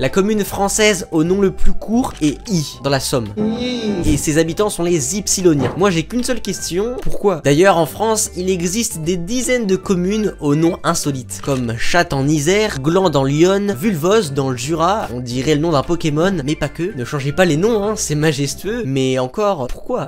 La commune française au nom le plus court est I, dans la Somme. Et ses habitants sont les Ypsiloniens. Moi j'ai qu'une seule question, pourquoi? D'ailleurs en France, il existe des dizaines de communes au nom insolite, comme Chat en Isère, Gland dans Lyon, Vulvos dans le Jura, on dirait le nom d'un Pokémon, mais pas que. Ne changez pas les noms, hein, c'est majestueux, mais encore, pourquoi?